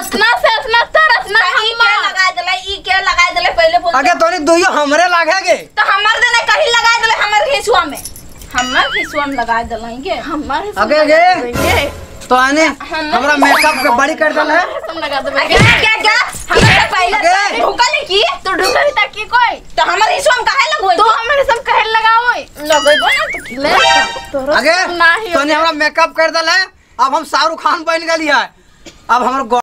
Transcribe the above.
अपना से अपना तरस ना ई के लगा देले ई के लगा देले पहले बोल अगे तोनी दुइयो हमरे लागेगे। तो हमर देने कहीं लगा देले हमर हिसुआ में। हमर हिसुआ में लगा देले हमर हमारे अगे तो आने हमरा मेकअप के बड़ी कर दल। हम लगा देबे क्या क्या क्या हमरे पहले ढुकल की? तो ढुकल तक की कोई? तो हमर हिसुआ में काहे लगोय तो हमरे सब काहे लगाओ लगोय ना तो ले तोरो अगे तोनी हमरा मेकअप कर दल। अब हम शाहरुख खान बन गली है अब हमर